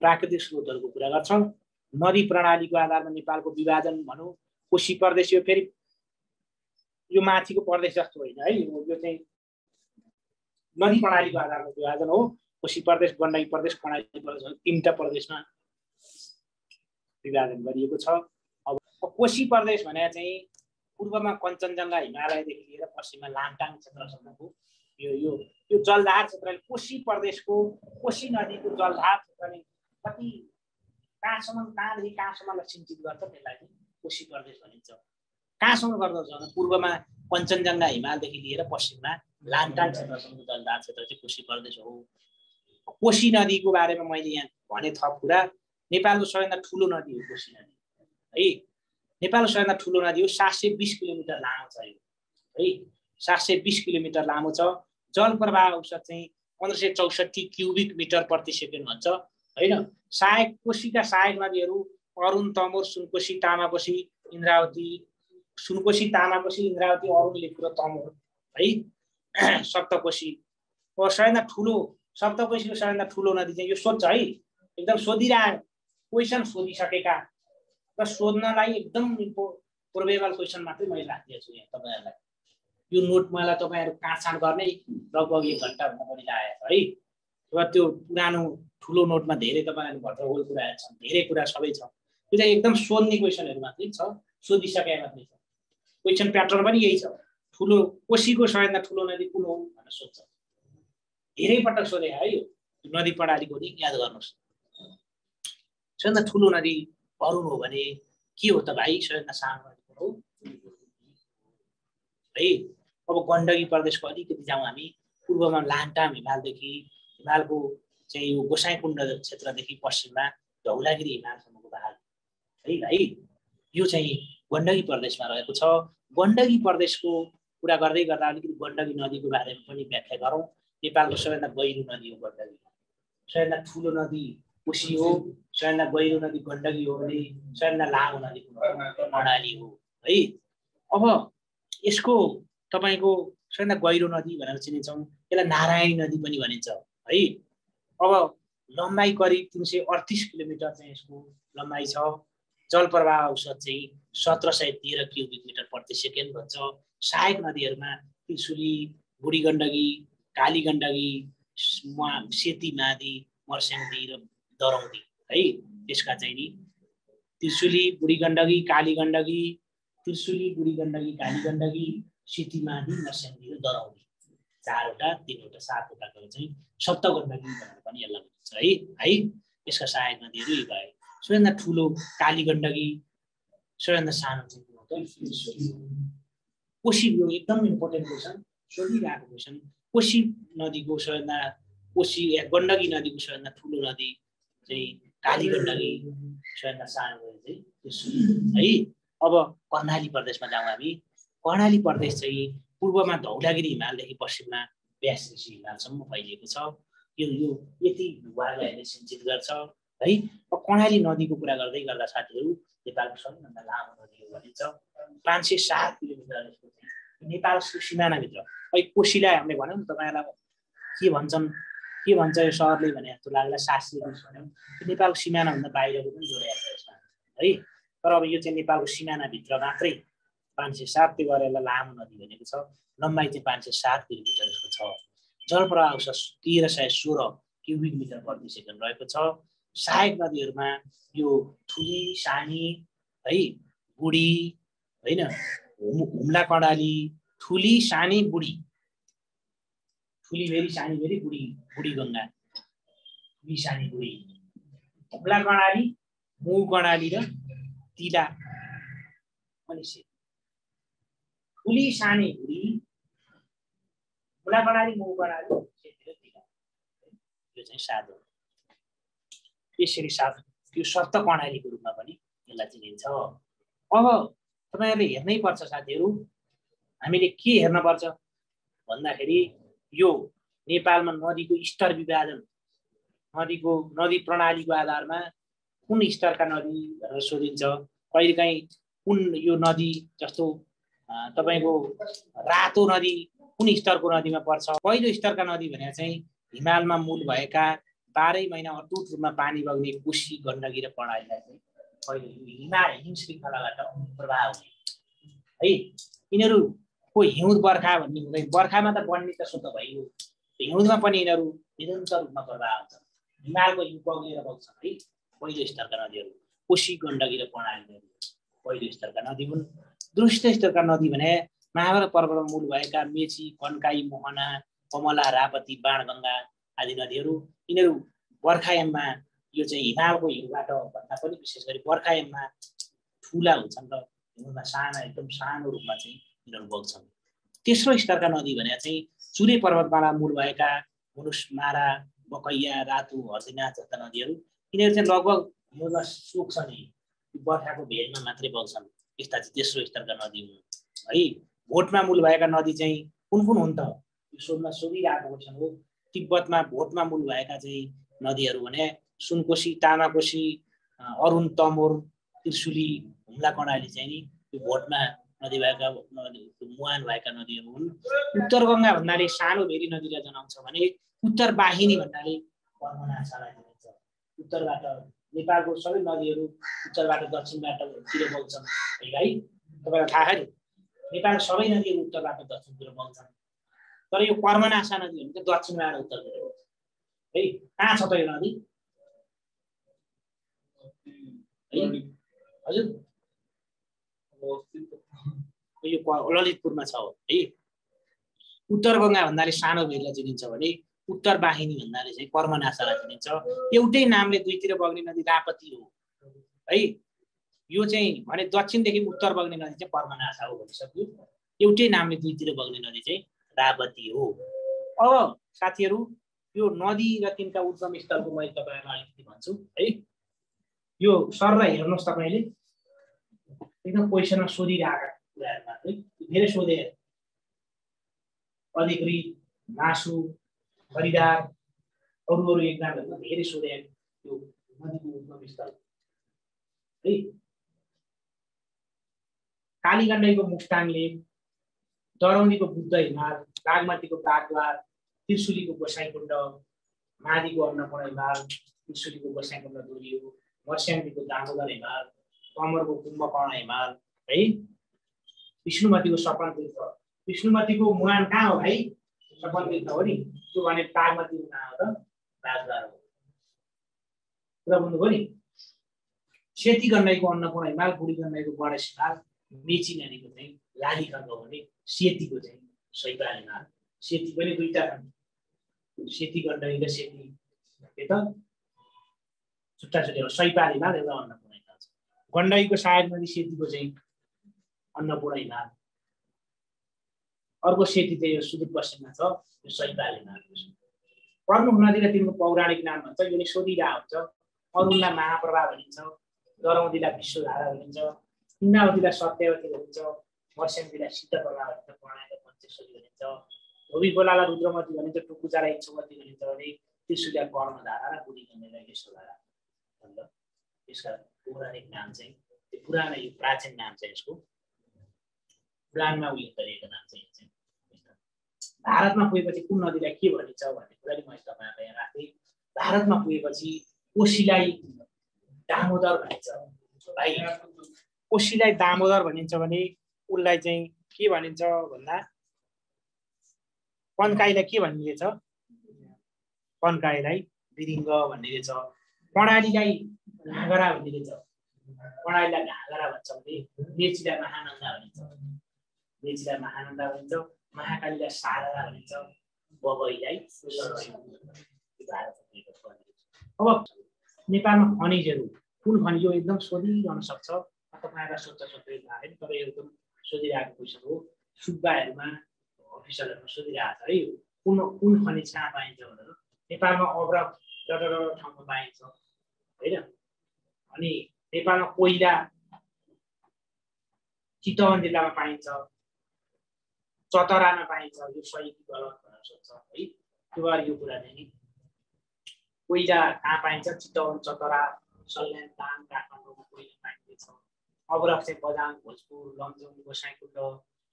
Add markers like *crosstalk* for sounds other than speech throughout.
प्राकृतिक स्रोतहरूको कुरा गर्छौँ। नदी प्रणालीको आधारमा नेपालको विभाजन भनौँ कोशी प्रदेश यो फेरि यो माथिको प्रदेश जस्तो होइन है यो चाहिँ नदी प्रणालीको आधारमा विभाजन हो। कोशी प्रदेश गण्डकी प्रदेश कर्णाली प्रदेश तिनवटा प्रदेशमा विभाजन गरिएको छ। अब कोशी प्रदेश भने चाहिँ पूर्वमा कञ्चनजङ्घा हिमालयदेखि लिएर पश्चिममा लामटाङ क्षेत्रसम्मको यो यो यो जलधार क्षेत्रले कोशी प्रदेशको कोशी नदीको जलधार क्षेत्रले कति कहाँसम्म कहाँदेखि कहाँसम्मलाई सिन्चित गर्छ त्यसलाई चाहिँ कोशी प्रदेश भनिन्छ। कहाँसम्म गर्दछ भने पूर्वमा कञ्चनजङ्घा हिमालदेखि लिएर पश्चिममा लामटाङ क्षेत्रसम्मको जलधार क्षेत्र चाहिँ कोशी प्रदेश हो। कोशी नदीको बारेमा मैले यहाँ भने थप कुरा। नेपालको सबैभन्दा ठुलो नदी हो कोशी नदी। है नेपालको सबैभन्दा ठुलो नदी हो सात सय बिस किलोमिटर लामो छ यो। है सात सय बिस किलोमिटर लामो छ। जल प्रवाह औसत चाहिँ पन्ध्र सय चौसठी क्युबिक मिटर प्रति सेकेन्ड भन्छ। होइन? सहायक कोशीका सहायक नदीहरू अरुण तमोर सुनकोशी तामाकोशी इन्द्रावती सुनकोशी तामाकोशी इन्द्रावती अरुण लेखु र तमोर है? *clears throat* सप्तकोशी। सबैभन्दा ठुलो सप्तकोशीको सबैभन्दा ठुलो नदी चाहिँ यो सोध्छ है? एकदम सोधिरह क्वेसन सोधिसकेका। र सोध्नलाई एकदम प्रोबेबल क्वेसन मात्रै मैले राखिदिएको छु यहाँ तपाईँहरूलाई। यो नोट मलाई तपाईँहरू काँडछाँड गर्ने? लगभग एक घन्टाभन्दा बढी लागेको छ है? र त्यो पुरानो ठुलो नोटमा धेरै तपाईँहरू भट्टगोल कुराहरू छन् धेरै कुरा सबै छ। त्यो चाहिँ एकदम सोध्ने क्वेसनहरू मात्रै छ सोधिसके मात्रै छ। क्वेसन प्याटर्न पनि यही छ। ठुलो कोसीको सबैभन्दा ठुलो नदी कुन हो भनेर सोध्छ। धेरै पटक सोधे है यो नदी प्रणालीको नि याद गर्नुहोस्। सबैभन्दा ठुलो नदी अरुण हो भने के हो त भाइ? सबैभन्दा सानो नदी हो? है अब गण्डकी प्रदेशको अलिकति जाउँ हामी पूर्वमा लान्टाम हिमालदेखि हिमालको चाहिँ यो गोसाइकुण्ड क्षेत्रदेखि पश्चिममा धौलागिरी हिमालसम्मको भाग है भाइ। यो चाहिँ गण्डकी प्रदेशमा रहेको छ। गण्डकी प्रदेशको कुरा गर्दै गर्दा अलिकति गण्डकी नदीको बारेमा पनि व्याख्या गरौँ। नेपालको सबैभन्दा गहिरो नदी हो गण्डकी। सबैभन्दा ठुलो नदी कोशी हो। सबैभन्दा गहिरो नदी गण्डकी हो भने सबैभन्दा लामो नदी कर्णाली हो? है अब यसको तपाईँको सबैभन्दा गहिरो नदी भनेर चिनिन्छौँ यसलाई नारायणी नदी पनि भनिन्छ। है। अब लम्बाइ करिब तिन सय अडतिस किलोमिटर चाहिँ यसको लम्बाइ छ। जल प्रवाह औसत चाहिँ सत्र सय तेह्र क्युबिक मिटर प्रति सेकेन्ड भन्छ। सहायक नदीहरूमा त्रिशुली बुढी गण्डकी काली गण्डकी सेती मादी मर्स्याङदी र दरौदी है त्यसका चाहिँ नि त्रिशुली बुढी गण्डकी काली गण्डकी त्रिशुली बुढी गण्डकी काली गण्डकी सेती मादी मर्स्याङदी र दरौदी चारवटा तिनवटा सातवटाको चाहिँ सप्त गण्डकी भनेर पनि यसलाई भनिन्छ है। है यसका सहायक नदीहरू यी भए। सबैभन्दा ठुलो काली गण्डकी सबैभन्दा सानो चाहिँ कोशी यो एकदम इम्पोर्टेन्ट क्वेसन सोधिरहेको क्वेसन कोशी नदीको सबैभन्दा कोशी गण्डकी नदीको सबैभन्दा ठुलो नदी चाहिँ काली गण्डकी सबैभन्दा सानो चाहिँ है अब कर्णाली प्रदेशमा जाउँ हामी। कर्णाली प्रदेश चाहिँ पूर्वमा धौलागिरी हिमालदेखि पश्चिममा ब्यास ऋषि हिमालसम्म फैलिएको छ। यो यो यति भूभागलाई सिन्चित गर्छ है? अब कर्णाली नदीको कुरा गर्दै गर्दा साथीहरू नेपालको सबैभन्दा लामो नदी हो भनिन्छ पाँच सय सात किलोमिटर नेपालको सिमानाभित्र कोशीलाई हामीले भनौँ तपाईँहरूलाई के भन्छन् के भन्छ यो सहरले भने जस्तो लाग्ला शास्त्रीय भन्यौँ। नेपालको सिमानाभन्दा बाहिरको पनि जोडिएको छ यसमा है? तर अब यो चाहिँ नेपालको सिमानाभित्र मात्रै पाँच सय सात त्यो गरेर लामो नदी भनेको छ। लम्बाइ चाहिँ पाँच सय सात किलोमिटर जस्तो छ। जल प्रवाह तेह्र सय सोह्र क्युबिक मिटर प्रति सेकेन्ड रहेको छ। सहायक नदीहरूमा यो ठुली सानी है बुढी होइन हुम्ला कडाली ठुली सानी बुढी ठुली भेरी सानी भेरी बुढी बुढी गङ्गा ठुली सानी बुढी हुम्ला कर्णाली मौ कर्णाली र तिला अनि ठुली सानी बुढी हुम्ला कर्णाली मौ कर्णाली यो चाहिँ साधो यसरी साथ त्यो सप्त कर्णालीको रूपमा पनि यसलाई चिनिन्छ अब तपाईँहरूले हेर्नै पर्छ साथीहरू हामीले के हेर्नुपर्छ भन्दाखेरि यो नेपालमा नदीको स्तर विभाजन नदीको नदी प्रणालीको आधारमा कुन स्तरका नदी सोधिन्छ कहिलेकाहीँ कुन यो नदी जस्तो तपाईँको रातो नदी कुन स्तरको नदीमा पर्छ? पहिलो स्तरका नदी भनेर चाहिँ हिमालमा मूल भएका बाह्रै महिना अटुट रूपमा पानी बग्ने कोसी गण्डकी र कर्णालीलाई चाहिँ पहिले हिमा हिम श्रृङ्खलाबाट प्रवाह हुने। है यिनीहरूको हिउँद बर्खा भन्ने हुँदैन। बर्खामा त बढ्ने त स्वत भइयो हिउँदमा पनि यिनीहरू निरन्तर रूपमा प्रवाह हुन्छन्। हिमालको हिउँ बग्लेर बग्छन् है पहिलो स्तरका नदीहरू। कोशी गण्डकी र कर्णाली पहिलो स्तरका नदी हुन्। दृष्ट स्तरका नदी भने महाभारत पर्वतमा मूल भएका मेची कन्काई मोहना कमला रापती बाणगङ्गा आदि नदीहरू यिनीहरू बर्खायाममा यो चाहिँ हिमालको हिउँबाट भन्दा पनि विशेष गरी बर्खायाममा ठुला हुन्छन् र हिउँमा साना एकदम सानो रूपमा चाहिँ यिनीहरू बग्छन्। तेस्रो स्तरका नदी भने चाहिँ चुरे पर्वतमाला मूल भएका मुनुसमारा बकैया रातु हर्दिना जस्ता नदीहरू यिनीहरू चाहिँ लगभग हिउँमा सुक्छन्। बर्खाको भेदमा मात्रै बग्छन्। यस्ता तेस्रो स्तरका नदी हुन्। है भोटमा मूल भएका नदी चाहिँ कुन कुन हुन् त? यो सोधमा सोधिरहेको क्वेसन हो। तिब्बतमा भोटमा मूल भएका चाहिँ नदीहरू भने सुनकोशी तामाकोशी अरुण तमोर त्रिशुली हुम्ला कर्णाली चाहिँ नि यो भोटमा नदी भएका मुहान भएका नदीहरू हुन्। उत्तर गङ्गा भन्नाले सानो भेरी नदीलाई जनाउँछ भने उत्तर बाहिनी भन्नाले कर्मनाशालाई जनाउँछ। उत्तरबाट नेपालको सबै नदीहरू उत्तरबाट दक्षिणबाट तिर बग्छन्। है? भाइ तपाईँलाई थाहा छ नि? नेपालको सबै नदीहरू उत्तरबाट दक्षिणतिर बग्छन्। तर यो कर्मनाशा नदीहरू चाहिँ दक्षिणबाट उत्तरतिर बग्छ है? कहाँ छ त यो नदी? हजुर? यो ललितपुरमा छ है। उत्तर गङ्गा भन्नाले सानो भेगलाई चिनिन्छ भने उत्तर बाहिनी भन्नाले चाहिँ कर्मनाशालाई चिनिन्छ एउटै नामले दुईतिर बग्ने नदी रापती हो। है? यो चाहिँ भने दक्षिणदेखि उत्तर बग्ने नदी चाहिँ कर्मनाशा हो भनिसक्यो। एउटै नामले दुईतिर बग्ने नदी चाहिँ रापती हो। अब साथीहरू यो नदी र तिनका उद्गम स्थलको मैले तपाईँहरूलाई अलिकति भन्छु है? यो सरलाई हेर्नुहोस् तपाईँले। एकदम क्वेसनमा सोधिरहेका कुराहरू मात्रै। धेरै सोधे। अधिकृत मासु खरिदार अरू अरू एक्जामहरूमा धेरै सोधे यो नदीको उद्गम स्थल है कालीगण्डकीको मुक्ताङले दरौलीको बुद्ध हिमाल बागमतीको बागद्वार त्रिशुलीको गोसाइकुण्ड मादीको अन्नपूर्ण हिमाल त्रिशुलीको गोसाइकुण्ड दोहोरियो मर्स्याङदीको दामोदर हिमाल कमरको कुम्भकर्ण हिमाल है विष्णुमतीको सपन तीर्थ विष्णुमतीको मुहान कहाँ हो भाइ तीर्थ हो नि त्यो भने बागमतीको कहाँ हो त राजद्वार हो कुरा बुझ्नुभयो नि सेती गण्डकीको अन्नपूर्ण हिमाल बुढी गण्डकीको गणेश हिमाल मेची नानीको चाहिँ लाली खर्क भने सेतीको चाहिँ सैपाल हिमाल। सेती पनि दुईवटा छन् सेती गण्डकी र सेती के त छुट्टा छुट्टै सैपाल हिमाल एउटा अन्नपूर्ण हिमाल छ। गण्डकीको सहायक नदी सेतीको चाहिँ अन्नपूर्ण हिमाल। अर्को सेती चाहिँ यो सुदूरपश्चिममा छ यो सैपाल हिमाल प्रमुख नदी र तिनको पौराणिक नाम भन्छ यो नि सोधिरहेको हुन्छ। अरुणलाई महाप्रभा भनिन्छ दरौदीलाई विश्वधारा भनिन्छ इन्दावतीलाई सत्यवती भनिन्छ वर्ष्याङदीलाई सिद्धप्रभा भनिन्छ प्रणाली पञ्चेश्वरी भनिन्छ धोबी खोलालाई रुद्रमती भनिन्छ टुकुचालाई इच्छुमती भनिन्छ भने त्रिशुलिया कर्णधारा र बुढी गण्डीलाई यशोधारा भन्छ। यसका पौराणिक नाम चाहिँ त्यो पुरानो यो प्राचीन नाम चाहिँ यसको। पुराणमा उल्लेख गरिएको नाम चाहिँ। भारतमा पुगेपछि कुन नदीलाई के भनिन्छ भन्ने कुरा नि मैले तपाईँहरूलाई यहाँ राखेँ भारतमा पुगेपछि कोशीलाई दामोदर भनिन्छ। भाइ कोशीलाई दामोदर भनिन्छ भने उसलाई चाहिँ के भनिन्छ भन्दा कन्काईलाई के भनिरहेछ कन्काईलाई बिरिङ्ग भनिरहेछ कर्णालीलाई घागरा भनिरहेछ कर्णालीलाई घागरा भन्छ भने मेचीलाई महानन्दा भनिन्छ। मेचीलाई महानन्दा भनिन्छ महाकालीलाई शारदा भनिन्छ बबईलाई अब नेपालमा खनिजहरू कुन खनिज हो एकदम सोधिरहन सक्छ तपाईँहरूलाई सोध्छ सोध्दै होइन तपाईँ एकदम सोधिरहेको क्वेसन हो सुब्बाहरूमा अफिसरहरूमा सोधिरहेको छ है कुन कुन खनिज कहाँ पाइन्छ भनेर नेपालमा अग्र डर ठाउँमा पाइन्छ होइन अनि नेपालमा कोइला चितवन जिल्लामा पाइन्छ चतरामा पाइन्छ यो सही कि गलत भनेर सोध्छ है। त्यो भएर यो कुरा चाहिँ नि कोइला कहाँ पाइन्छ? चितवन चतरा सल्यान ताम काठमाडौँमा कोइला पाइँदैछ। चाहिँ बदाम भोजपुर लमजुङ गोसाइकुण्ड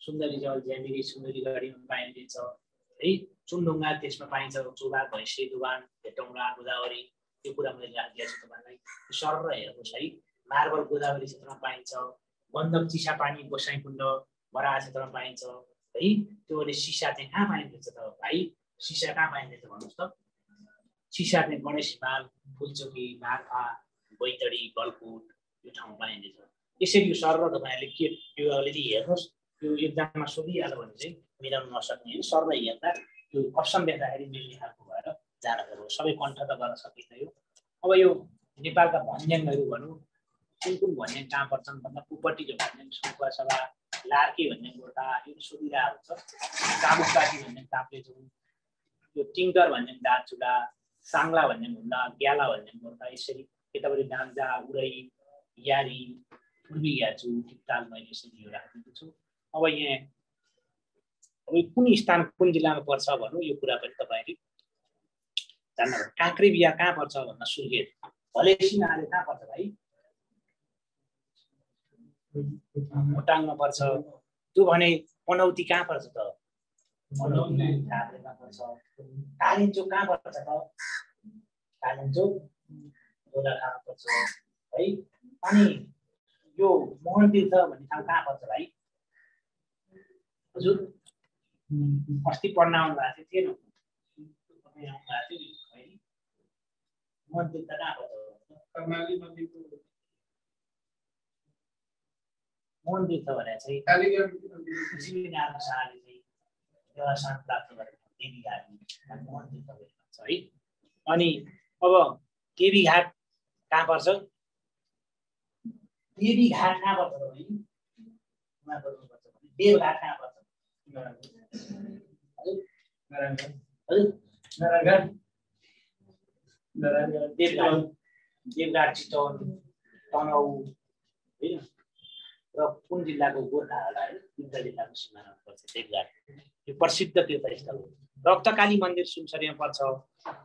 सुन्दरी जल ज्यामिरी सुन्दरी गढीमा पाइँदैछ। है चुनढुङ्गा त्यसमा पाइन्छ चोबा भैँसे दुवान भेटौँडा गोदावरी। त्यो कुरा मैले राखिदिएको छु तपाईँलाई। सर हेर्नुहोस् है। मार्बल गोदावरी क्षेत्रमा पाइन्छ। बन्दक चिसा पानी गोसाइकुण्ड बरा क्षेत्रमा पाइन्छ। है। त्यो अहिले सिसा चाहिँ कहाँ पाइँदैछ त भाइ? सिसा कहाँ पाइँदैछ भन्नुहोस् त। सिसा चाहिँ गणेश हिमाल फुलचोकी मार्फा बैतडी गलकुट यो ठाउँ पाइँदैछ। यसरी यो सर र तपाईँहरूले के यो अलिअलि हेर्नुहोस्। यो एक्जाममा सोधिहाल्यो भने चाहिँ मिलाउनु नसक्ने सर र हेर्दा त्यो अप्सन देख्दाखेरि मिल्ने खालको भएर जान पर्यो सबै कण्ठ त गर्न सकिँदैन अब यो नेपालका भन्याङहरू भनौँ कुन कुन भन्याङ कहाँ पर्छन् भन्दा कुपट्टिको भन्याङ सभा लार्के भन्ने गोर्खा यो सोधिरहेको हुन्छ। काबुकाटी भन्ने ताप्लेजुङ यो टिङ्कर भन्ने दार्चुला साङ्ला भन्ने हुन्दा ग्याला भन्ने गोर्खा यसरी यतापट्टि डाङ्जा उरै यारी पूर्वी याचु टिकताल मैले यसरी यो राखिदिएको छु। अब यहाँ अब कुन स्थान कुन जिल्लामा पर्छ भनौँ यो कुरा पनि तपाईँले जान्न काँक्री बिहा कहाँ पर्छ भन्दा सुर्खेत भलेसिन आले कहाँ पर्छ भाइ? मोटाङमा पर्छ। त्यो भने पनौती कहाँ पर्छ त? कालिम्चोक कहाँ पर्छ त? कालिम्चोक दोलखामा पर्छ है? अनि यो मोहन तीर्थ भन्ने ठाउँ कहाँ पर्छ भाइ? हजुर। अस्ति पढ्न आउनु भएको थियो थिएन मोहन तीर्थ कहाँ पर्छ? मन्दिर छ भने चाहिँ शाहले चाहिँ व्यवसान प्राप्त गरेको देवी घाट मन्दिर तपाईँले भन्छ है। अनि अब देवी घाट कहाँ पर्छ? देवी घाट कहाँ पर्छ तपाईँ देवघाट कहाँ पर्छ? देवघाट देवघाट चितवन तनहु होइन? र कुन जिल्लाको गोर्खाहरूलाई तिनवटा जिल्लाको सिमानामा पर्छ देवघाट यो प्रसिद्ध तीर्थस्थल हो। रक्तकाली मन्दिर सुनसरीमा पर्छ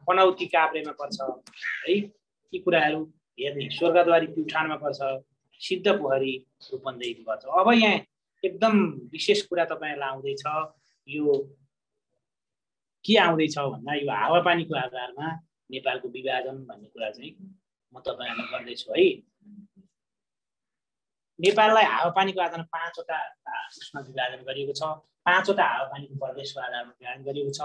पनौती काभ्रेमा पर्छ है? यी कुराहरू हेर्ने। स्वर्गद्वारी प्युठानमा पर्छ सिद्ध पोखरी रूपन्देही पर्छ। अब यहाँ एकदम विशेष कुरा तपाईँहरूलाई आउँदैछ यो के आउँदैछ भन्दा यो हावापानीको आधारमा नेपालको विभाजन भन्ने कुरा चाहिँ म तपाईँहरूलाई गर्दैछु है? नेपाललाई हावापानीको आधारमा पाँचवटा उसमा विभाजन गरिएको छ। पाँचवटा हावापानीको प्रदेशको आधारमा विभाजन गरिएको छ।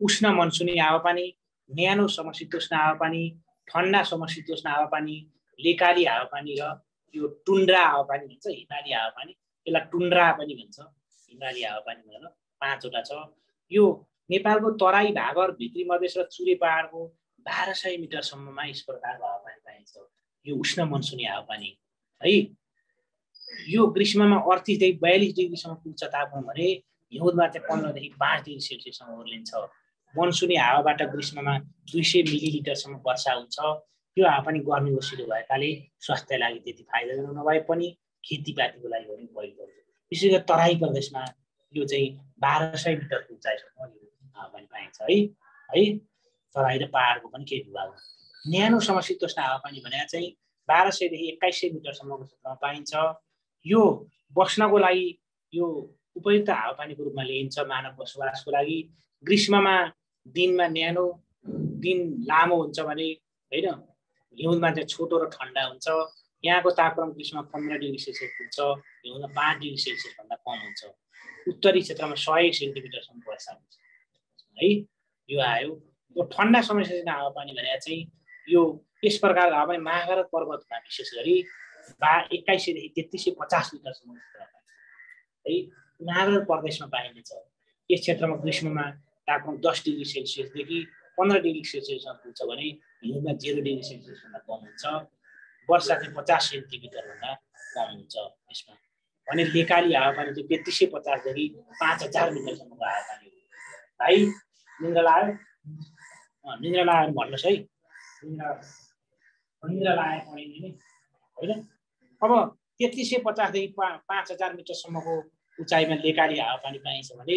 उष्ण मनसुनी हावापानी न्यानो समशीतोष्ण हावापानी ठन्डा समशीतोष्ण हावापानी लेकाली हावापानी र यो टुन्ड्रा हावापानी भन्छ हिमाली हावापानी। यसलाई टुन्ड्रा पनि भन्छ हिमाली हावापानी भनेर पाँचवटा छ। यो नेपालको तराई भागर भित्री मधेस र चुरे पहाडको बाह्र सय मिटरसम्ममा यस प्रकारको हावापानी पाइन्छ। यो उष्ण मनसुनी हावापानी। है? यो ग्रीष्ममा अडतिसदेखि बयालिस डिग्रीसम्म पुग्छ तापमान भने हिउँदमा चाहिँ पन्ध्रदेखि पाँच डिग्री सेल्सियससम्म ओर्लिन्छ। मनसुनी हावाबाट ग्रीष्ममा दुई सय मिलिलिटरसम्म वर्षा हुन्छ। त्यो हावा पनि गर्मी ओसिलो भएकाले स्वास्थ्यको लागि त्यति फाइदाजनक नभए पनि खेतीपातीको लागि पनि उपयोग गर्छ विशेष गरी तराई प्रदेशमा यो चाहिँ बाह्र सय मिटरको उचाइसम्म हावापानी पाइन्छ है। है तराई र पाहाडको पनि केही विभाग न्यानो समशीतोष्ण हावापानी भने चाहिँ बाह्र सयदेखि एक्काइस सय मिटरसम्मको क्षेत्रमा पाइन्छ। यो बस्नको लागि यो उपयुक्त हावापानीको रूपमा लिइन्छ मानव बसोबासको लागि। ग्रीष्ममा दिनमा न्यानो दिन लामो हुन्छ भने होइन? हिउँदमा चाहिँ छोटो र ठन्डा हुन्छ। यहाँको तापक्रम ग्रीष्ममा पन्ध्र डिग्री सेल्सियस पुग्छ हिउँदमा पाँच डिग्री सेल्सियसभन्दा कम हुन्छ। उत्तरी क्षेत्रमा सय सेन्टिमिटरसम्म वर्षा हुन्छ। है? यो आयो। यो ठन्डा समस्या हावापानी भने चाहिँ यो यस प्रकारको हावापानी महाभारत पर्वतमा विशेष गरी बा एक्काइस सयदेखि तेत्तिस सय पचास मिटरसम्म है नागर प्रदेशमा पाइनेछ यस क्षेत्रमा ग्रीष्ममा तापमान दस डिग्री सेल्सियसदेखि पन्ध्र डिग्री सेल्सियसमा पुग्छ भने हिउँदमा जेरो डिग्री सेल्सियसभन्दा कम हुन्छ। वर्षा चाहिँ पचास सेन्टिमिटरभन्दा कम हुन्छ यसमा। भने लेकाली हावापानी चाहिँ तेत्तिस सय पचासदेखि पाँच हजार मिटरसम्मको हावापानी हो। भाइ निन्द्रा लगायो निन्द्रा लगाएर भन्नुहोस् है। निन्द्रा निन्द्रा लगाएर पढिने नि होइन? अब तेत्तिस सय पचासदेखि पा पाँच हजार मिटरसम्मको उचाइमा लेकाली हावापानी पाइन्छ भने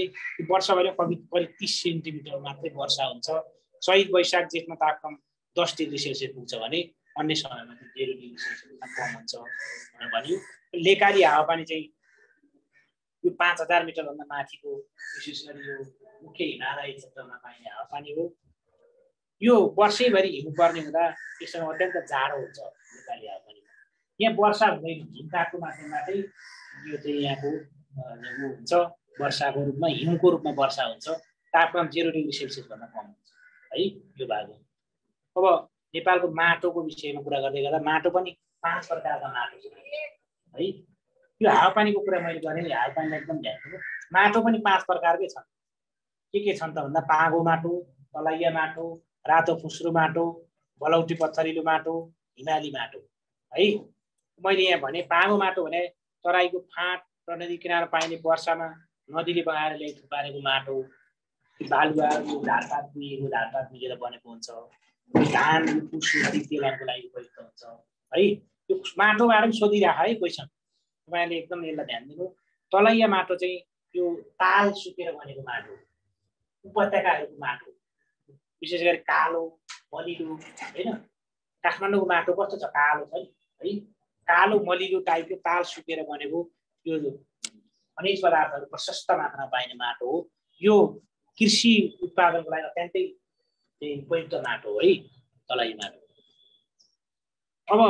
वर्षभरि करिब करिब तिस सेन्टिमिटर मात्रै वर्षा हुन्छ। चैत वैशाख जेठमा तापक्रम दस डिग्री सेल्सियस पुग्छ भने अन्य समयमा चाहिँ जेरो डिग्री सेल्सियसमा कम हुन्छ भनेर भन्यो। लेकाली हावापानी चाहिँ यो पाँच हजार मिटरभन्दा माथिको विशेष गरी यो मुख्य हिमालय क्षेत्रमा पाइने हावापानी हो। यो वर्षैभरि हिउँ पर्ने हुँदा यसमा अत्यन्त जाडो हुन्छ नेपाली हावापानीमा यहाँ वर्षा हुँदैन हिमकाटको माध्यमबाटै यो चाहिँ यहाँको ऊ हुन्छ। वर्षाको रूपमा हिउँको रूपमा वर्षा हुन्छ। तापमान जेरो डिग्री सेल्सियसभन्दा कम हुन्छ है यो भाग अब नेपालको माटोको विषयमा कुरा गर्दै गर्दा माटो पनि पाँच प्रकारका माटो छ है। यो हावापानीको कुरा मैले गरेँ नि हावापानीलाई एकदम ध्यान दिनु। माटो पनि पाँच प्रकारकै छन्। के के छन् त भन्दा पागो माटो तलैया माटो रातो फुस्रो माटो बलौटी पत्थरिलो माटो हिमाली माटो है। मैले यहाँ भने पागो माटो भने तराईको फाँट र नदी किनार पाइने वर्षामा नदीले बगाएर ल्याइ थुपारेको माटो बालुवा ढाडपात कुहिएको ढाडपात मिलेर बनेको हुन्छ। धान तेलहरूको लागि उपयुक्त हुन्छ। है त्यो माटोबाट पनि सोधिरहेको है क्वेसन तपाईँले एकदम यसलाई ध्यान दिनु। तलैया माटो चाहिँ त्यो ताल सुकेर बनेको माटो उपत्यकाहरूको माटो। विशेष गरी कालो मलिलो होइन? काठमाडौँको माटो कस्तो छ? कालो छ है? कालो मलिलो टाइपको ताल सुकेर बनेको त्यो खनिज पदार्थहरू प्रशस्त मात्रामा पाइने माटो हो। यो कृषि उत्पादनको लागि अत्यन्तै उपयुक्त माटो हो है तलाई माटो। अब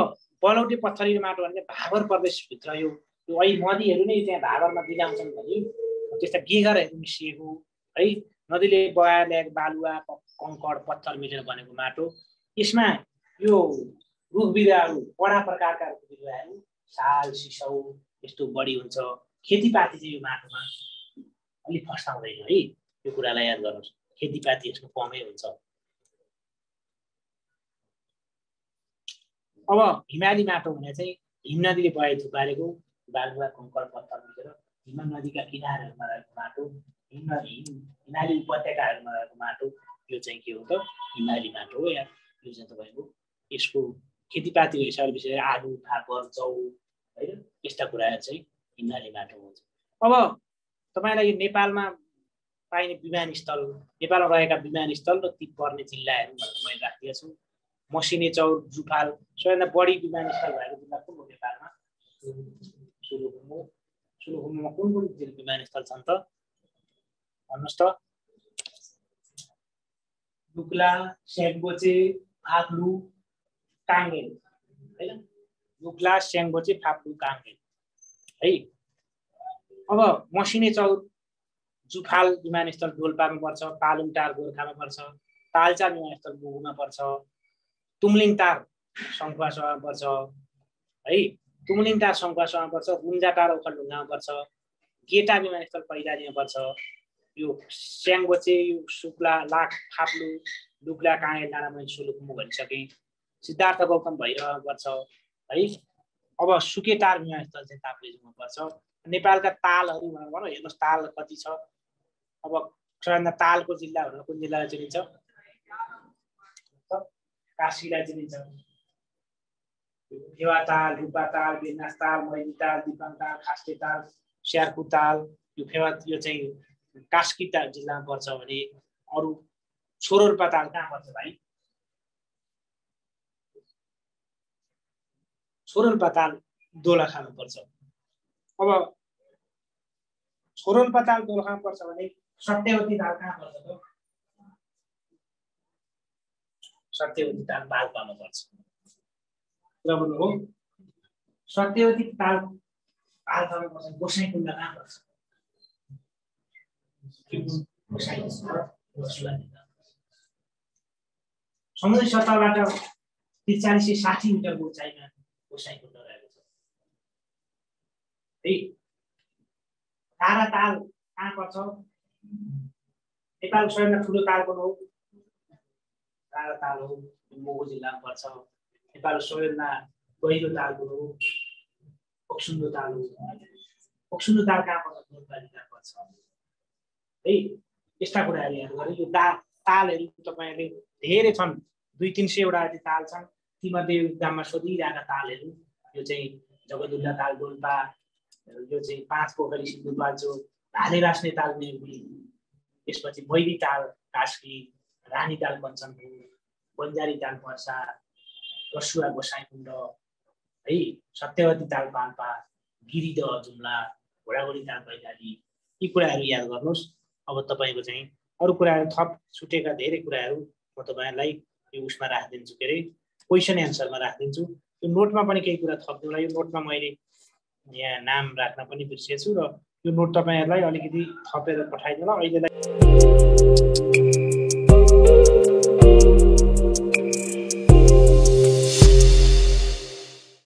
बलौटे पत्थरिलो माटो भने भावर प्रदेशभित्र यो यो अहिले नदीहरू नै त्यहाँ भावरमा बिलाउँछन् भने त्यस्ता गेगरहरू मिसिएको है नदीले बगाएर ल्याएको बालुवा कङ्कड पत्थर मिलेर बनेको माटो। यसमा यो रुख बिरुवाहरू बडा प्रकारका रुख बिरुवाहरू साल सिसौ यस्तो बढी हुन्छ। खेतीपाती चाहिँ यो माटोमा अलिक फस्टाउँदैन है यो कुरालाई याद गर्नुहोस्। खेतीपाती यसको कमै हुन्छ। अब हिमाली माटो भने चाहिँ हिम नदीले बगाइ थुपारेको बालुवा कङ्कड पत्थर मिलेर हिम नदीका किनारहरूमा रहेको माटो हिम हिमाली उपत्यकाहरूमा रहेको माटो यो चाहिँ के हो त? हिमाली माटो हो या यो चाहिँ तपाईँको यसको खेतीपातीको हिसाबले विशेष गरी आलु फापर चौ होइन? यस्ता कुराहरू चाहिँ हिमाली माटो हुन्छ। अब तपाईँलाई यो नेपालमा पाइने विमानस्थल नेपालमा रहेका विमानस्थल र ती पर्ने जिल्लाहरू भनेर मैले राखिदिएको छु। मसिने चौर जुफाल सबैभन्दा बढी विमानस्थल भएको जिल्ला कुन हो नेपालमा? सुलुखुम्बु सुलुखुम्बुमा कुन कुन विमानस्थल छन् त? भन्नुहोस् त। डुक्ला स्याङबोचे फाप्लु काङ्गेल होइन? डुक्ला स्याङबोचे फाप्लु काङ्गेल है? अब मसिने चौर जुफाल विमानस्थल डोल्पामा पर्छ पालुङटार गोर्खामा पर्छ तालचा विमानस्थल मुगुमा पर्छ तुमलिङटार सङ्खुवासमा पर्छ है? तुमलिङटार सङ्खुवासमा पर्छ गुन्जाटार ओखलढुङ्गामा पर्छ गेटा विमानस्थल पहिलाजीमा पर्छ यो स्याङबोचे यो शुक्ला लाख फाप्लु डुक्ला काँगे डाँडा मैले सुलुकुम्बु भनिसकेँ सिद्धार्थ गौतम भैरवमा पर्छ है? अब सुकेटार विमानस्थल चाहिँ ताप्लेजुङमा पर्छ। नेपालका तालहरू भनौँ हेर्नुहोस् ताल कति छ। अब सबैभन्दा तालको जिल्ला भनेर कुन जिल्लालाई चिनिन्छ? काशीलाई चिनिन्छ। फेवा ताल रूपा ताल बेनास ताल मैली ताल दिपाङ ताल खास्टे ताल स्यार्कु ताल यो फेवा यो चाहिँ कास्किटा जिल्लामा पर्छ भने अरू छोरोल्पा ताल कहाँ पर्छ भाइ? छोरोल्पा ताल दोलखामा पर्छ। अब छोरोल्पा ताल दोलखामा पर्छ भने सत्यवती ताल कहाँ पर्छ त सत्यवती ताल पाल्पामा पर्छ। हो? सत्यवती ताल पाल्पामा पर्छ गोसाइकुण्ड कहाँ पर्छ। समुद्री सतहबाट त्रिचालिस सय साठी मिटरको उचाइमा गोसाइकुण्ड रहेको छ है तारा ताल। कहाँ पर्छ? नेपालको सबैभन्दा ठुलो ताल कुन हो? तारा ताल हो। मोगु जिल्लामा पर्छ। नेपालको सबैभन्दा गहिरो ताल कुन हो? ओक्सुन्डो ताल हो। ओक्सुन्डो ताल कहाँ पर्छ? जिल्ला पर्छ। है यस्ता कुराहरू याद गरेँ यो ता तालहरू तपाईँहरूले धेरै छन्। दुई तिन सयवटा ताल छन्। तीमध्ये एक्जाममा सोधिरहेका तालहरू यो चाहिँ जगदुल्ला ताल डोल्पा यो चाहिँ पाँच पोखरी सिन्धुपाल्चोक भाले रास्ने ताल मेगुली त्यसपछि मैली ताल कास्की रानी ताल कञ्चनपुर बन्जारी ताल पर्सा रसुवा गोसाइकुण्ड है सत्यवती ताल पाल्पा गिरिदह जुम्ला घोडाघोडी ताल कैलाली यी कुराहरू याद गर्नुहोस्। अब तपाईँको चाहिँ अरू कुराहरू थप छुटेका धेरै कुराहरू म तपाईँहरूलाई यो उसमा राखिदिन्छु के अरे। क्वेसन एन्सरमा राखिदिन्छु। यो नोटमा पनि केही कुरा थपिदिउँला। यो नोटमा मैले यहाँ नाम राख्न पनि बिर्सेछु र यो नोट तपाईँहरूलाई अलिकति थपेर पठाइदिउँला। अहिलेलाई